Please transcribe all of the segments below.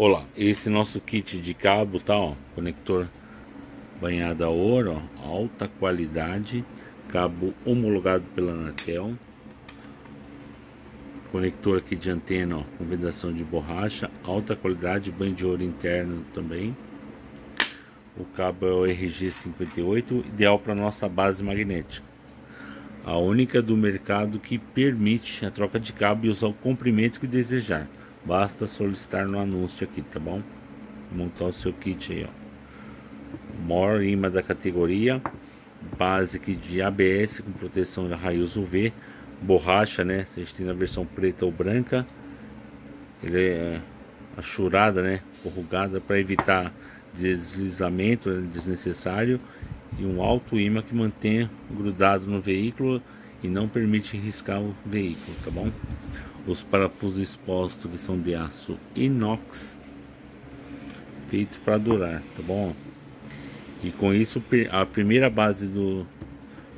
Olá, esse nosso kit de cabo tá, ó, conector banhado a ouro, ó, alta qualidade, cabo homologado pela Anatel, conector aqui de antena, ó, com vedação de borracha, alta qualidade, banho de ouro interno também. O cabo é o RG58, ideal para nossa base magnética. A única do mercado que permite a troca de cabo e usar o comprimento que desejar. Basta solicitar no anúncio aqui, tá bom? Montar o seu kit aí, ó. Maior imã da categoria. Basic de ABS com proteção de raios UV. Borracha, né? A gente tem na versão preta ou branca. Ele é achurada, né? Corrugada para evitar deslizamento né? desnecessário. E um alto imã que mantém grudado no veículo e não permite riscar o veículo, tá bom? Os parafusos expostos que são de aço inox feito para durar, tá bom? E com isso a primeira base do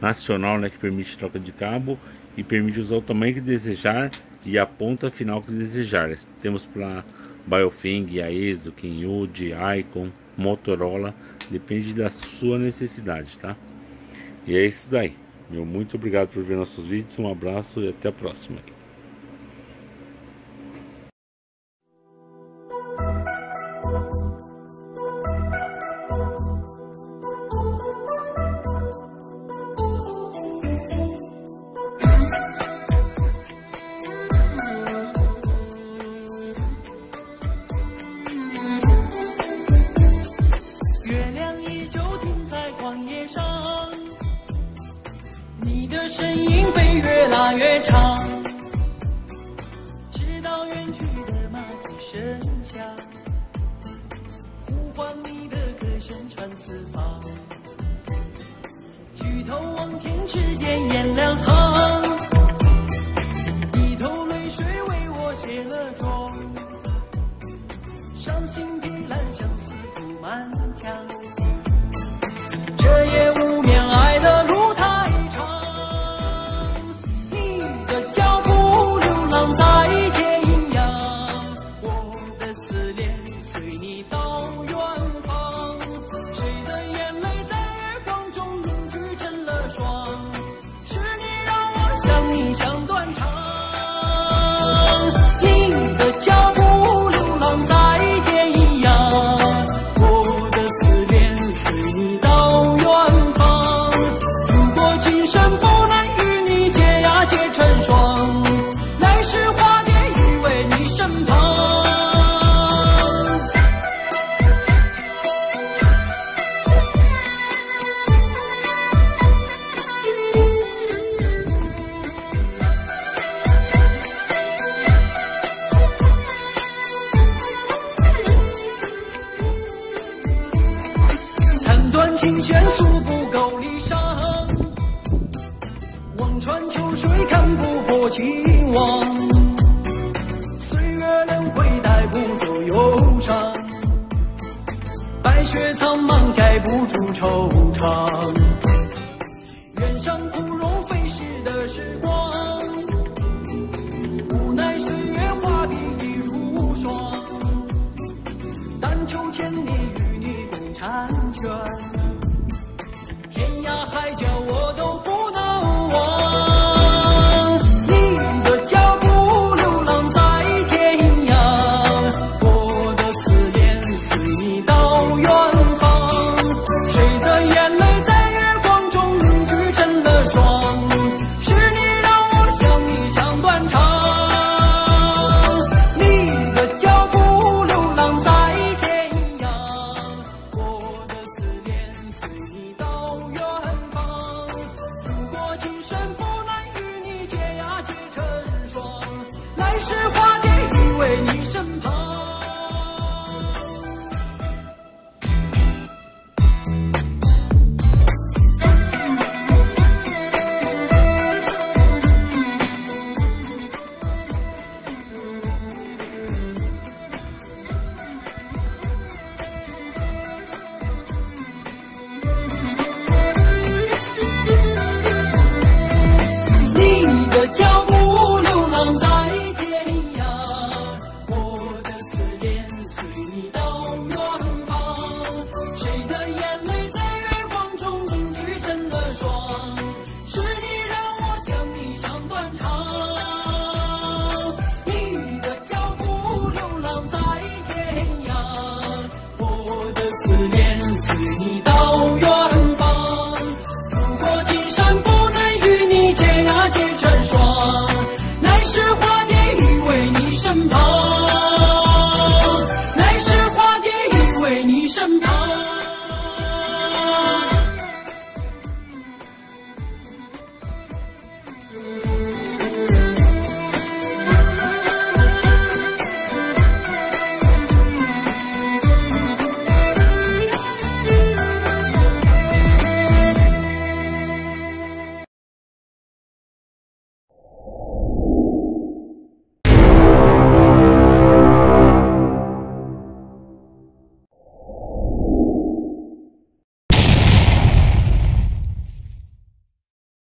nacional, né, que permite troca de cabo e permite usar o tamanho que desejar e a ponta final que desejar. Temos para Biofing, Aeso, Kenwood, Icon, Motorola, depende da sua necessidade, tá? E é isso daí. Meu muito obrigado por ver nossos vídeos, um abraço e até a próxima. 你的身影被越拉越长，直到远去的马蹄声响，呼唤你的歌声传四方。举头望天，只见雁两行，一头泪水为我卸了妆，伤心别想断肠你的脚步流浪在天涯我的思念随你到。弦诉不够离殇，望穿秋水看不破情网。岁月轮回带不走忧伤，白雪苍茫盖不住惆怅。远山枯荣飞逝的时光，无奈岁月画笔已如霜。但求千里与你共婵娟。今生不能与你结呀结成双，来世长你的脚步流浪在天涯我的思念随你到远方如果今生不能与你结呀结成双来世化蝶依偎你身旁。